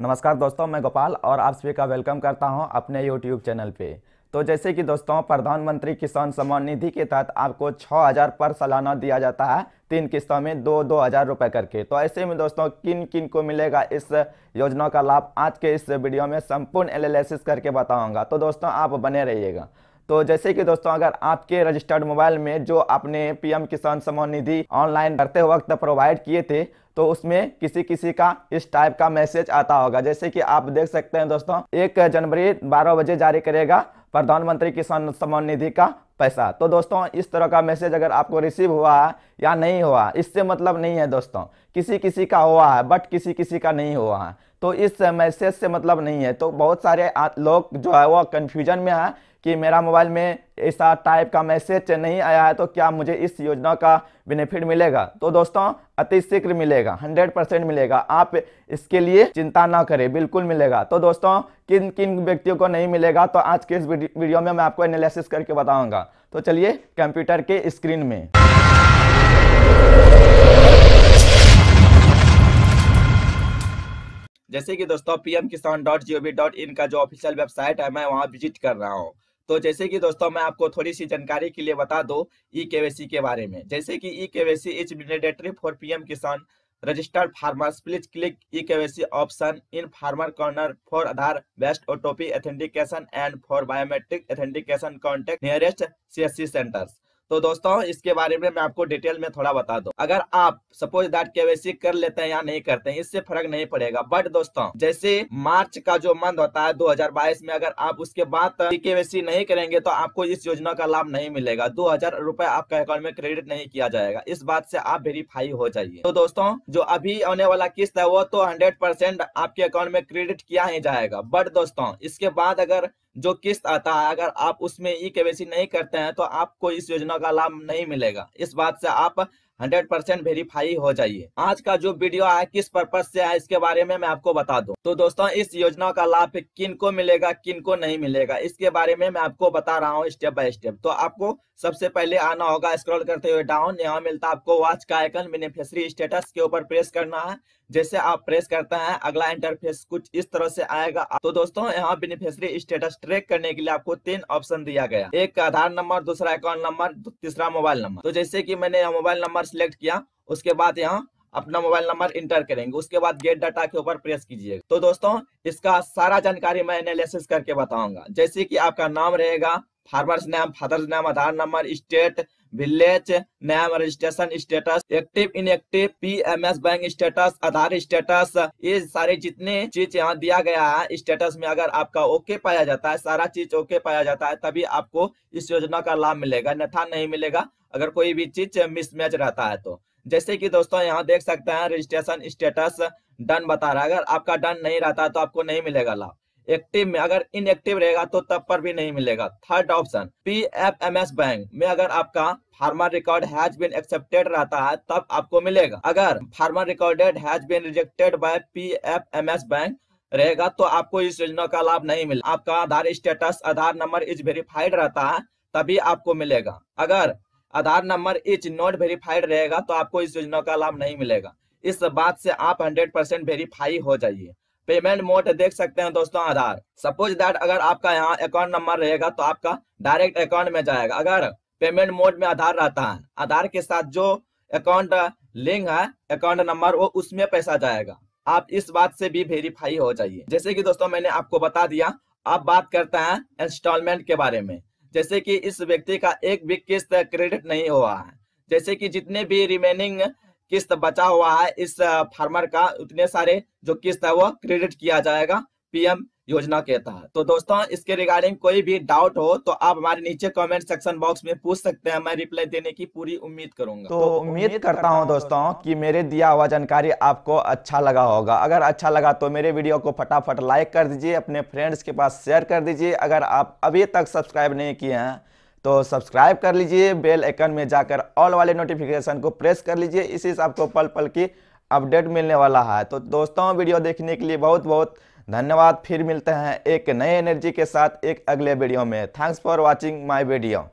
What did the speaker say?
नमस्कार दोस्तों, मैं गोपाल और आप सभी का वेलकम करता हूँ अपने यूट्यूब चैनल पे। तो जैसे कि दोस्तों, प्रधानमंत्री किसान सम्मान निधि के तहत आपको 6000 पर सालाना दिया जाता है तीन किस्तों में दो दो हज़ार रुपये करके। तो ऐसे में दोस्तों किन किन को मिलेगा इस योजना का लाभ आज के इस वीडियो में संपूर्ण एनालिसिस करके बताऊँगा। तो दोस्तों, आप बने रहिएगा। तो जैसे कि दोस्तों, अगर आपके रजिस्टर्ड मोबाइल में जो आपने पीएम किसान सम्मान निधि ऑनलाइन करते वक्त प्रोवाइड किए थे तो उसमें किसी किसी का इस टाइप का मैसेज आता होगा। जैसे कि आप देख सकते हैं दोस्तों, एक जनवरी बारह बजे जारी करेगा प्रधानमंत्री किसान सम्मान निधि का पैसा। तो दोस्तों, इस तरह का मैसेज अगर आपको रिसीव हुआ है या नहीं हुआ इससे मतलब नहीं है दोस्तों, किसी किसी का हुआ है बट किसी किसी का नहीं हुआ है। तो इस मैसेज से मतलब नहीं है। तो बहुत सारे लोग जो है वो कन्फ्यूज़न में है कि मेरा मोबाइल में ऐसा टाइप का मैसेज नहीं आया है तो क्या मुझे इस योजना का बेनिफिट मिलेगा? तो दोस्तों, अति शीघ्र मिलेगा 100 परसेंट मिलेगा। आप इसके लिए चिंता ना करें, बिल्कुल मिलेगा। तो दोस्तों, किन किन व्यक्तियों को नहीं मिलेगा तो आज के इस वीडियो में मैं आपको एनालिसिस करके बताऊँगा। तो चलिए कंप्यूटर के स्क्रीन में। जैसे कि दोस्तों PM Kisan dot G O V dot in का जो ऑफिशियल वेबसाइट है, मैं वहाँ विज़िट कर रहा हूँ। तो जैसे कि दोस्तों, मैं आपको थोड़ी सी जानकारी के लिए बता दो ई के के बारे में। जैसे कि e KYC is mandatory for PM Kisan registered farmers please click e K option in farmer corner for Aadhaar based OTP authentication and for biometric authentication contact nearest CSC centres तो दोस्तों, इसके बारे में मैं आपको डिटेल में थोड़ा बता दूँ। अगर आप सपोज़ दैट केवाईसी कर लेते हैं या नहीं करते हैं, इससे फ़र्क नहीं पड़ेगा। बट दोस्तों, जैसे मार्च का जो मंथ होता है 2022 में अगर आप उसके बाद केवाईसी नहीं करेंगे तो आपको इस योजना का लाभ नहीं मिलेगा। दो हज़ार आपका अकाउंट में क्रेडिट नहीं किया जाएगा। इस बात से आप वेरीफाई हो जाइए। तो दोस्तों, जो अभी आने वाला किस्त है, वो तो हंड्रेड आपके अकाउंट में क्रेडिट किया ही जाएगा। बट दोस्तों, इसके बाद अगर जो किस्त आता है, अगर आप उसमें ई केवाईसी नहीं करते हैं तो आपको इस योजना का लाभ नहीं मिलेगा। इस बात से आप हंड्रेड परसेंट वेरीफाई हो जाइए। आज का जो वीडियो है किस पर्पज से है इसके बारे में मैं आपको बता दूँ। तो दोस्तों, इस योजना का लाभ किन को मिलेगा किन को नहीं मिलेगा, इसके बारे में मैं आपको बता रहा हूँ स्टेप बाय स्टेप। तो आपको सबसे पहले आना होगा, स्क्रॉल करते हुए डाउन। यहाँ मिलता है आपको वॉच का आइकन बेनिफिशियरी स्टेटस के ऊपर प्रेस करना है। जैसे आप प्रेस करते हैं, अगला इंटरफेस कुछ इस तरह से आएगा। तो दोस्तों, यहाँ बेनिफिशियरी स्टेटस ट्रैक करने के लिए आपको तीन ऑप्शन दिया गया। एक आधार नंबर, दूसरा अकाउंट नंबर, तीसरा मोबाइल नंबर। तो जैसे की मैंने मोबाइल नंबर सिलेक्ट किया, उसके बाद यहाँ अपना मोबाइल नंबर इंटर करेंगे। उसके बाद गेट डाटा के ऊपर प्रेस कीजिएगा। तो दोस्तों, इसका सारा जानकारी मैं एनालिसिस करके बताऊँगा। जैसे कि आपका नाम रहेगा farmer's name father's name Aadhaar number state village name registration status active inactive PMS bank status Aadhaar status ये सारे जितने चीज़ यहाँ दिया गया है स्टेटस में अगर आपका ओके पाया जाता है, सारा चीज़ ओके पाया जाता है, तभी आपको इस योजना का लाभ मिलेगा, अन्यथा नहीं मिलेगा, अगर कोई भी चीज़ मिसमैच रहता है तो। जैसे कि दोस्तों यहाँ देख सकते हैं रजिस्ट्रेशन स्टेटस डन बता रहा है, अगर आपका डन नहीं रहता तो आपको नहीं मिलेगा लाभ। एक्टिव में अगर इनएक्टिव रहेगा तो तब पर भी नहीं मिलेगा। Third option P F M S bank में अगर आपका farmer record has been accepted रहता है, तब आपको मिलेगा। अगर farmer recorded has been rejected by P F M S bank रहेगा तो आपको इस योजना का लाभ नहीं मिलेगा आपका Aadhaar status Aadhaar number is verified रहता है, तभी आपको मिलेगा। अगर Aadhaar number is not verified रहेगा तो आपको इस योजना का लाभ नहीं मिलेगा। इस बात से आप 100 परसेंट वेरीफाई हो जाइए। पेमेंट मोड देख सकते हैं दोस्तों आधार। सपोज़ दैट अगर आपका यहाँ अकाउंट नंबर रहेगा तो आपका डायरेक्ट अकाउंट में जाएगा। अगर पेमेंट मोड में आधार रहता है, आधार के साथ जो अकाउंट लिंक है अकाउंट नंबर वो उसमें पैसा जाएगा। आप इस बात से भी वेरीफाई हो जाइए। जैसे कि दोस्तों मैंने आपको बता दिया, आप बात करते हैं इंस्टॉलमेंट के बारे में। जैसे कि इस व्यक्ति का एक भी किस्त क्रेडिट नहीं हुआ है। जैसे कि जितने भी रिमेनिंग किस्त बचा हुआ है इस फार्मर का उतने सारे जो किस्त है वो क्रेडिट किया जाएगा पीएम योजना के तहत। तो दोस्तों इसके रिगार्डिंग कोई भी डाउट हो तो आप हमारे नीचे कमेंट सेक्शन बॉक्स में पूछ सकते हैं मैं रिप्लाई देने की पूरी उम्मीद करूँगा। तो, तो उम्मीद करता हूँ दोस्तों कि मेरे दिया हुआ जानकारी आपको अच्छा लगा होगा। अगर अच्छा लगा तो मेरे वीडियो को फटाफट लाइक कर दीजिए अपने फ्रेंड्स के पास शेयर कर दीजिए। अगर आप अभी तक सब्सक्राइब नहीं किए हैं तो सब्सक्राइब कर लीजिए, बेल आइकन में जाकर ऑल वाले नोटिफिकेशन को प्रेस कर लीजिए, इसी से आपको पल पल की अपडेट मिलने वाला है। तो दोस्तों वीडियो देखने के लिए बहुत बहुत धन्यवाद। फिर मिलते हैं एक नए एनर्जी के साथ एक अगले वीडियो में। Thanks for watching my video